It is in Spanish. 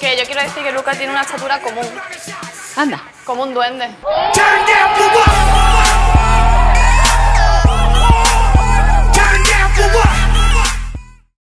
Que yo quiero decir que Luca tiene una estatura común, Anda. como un duende.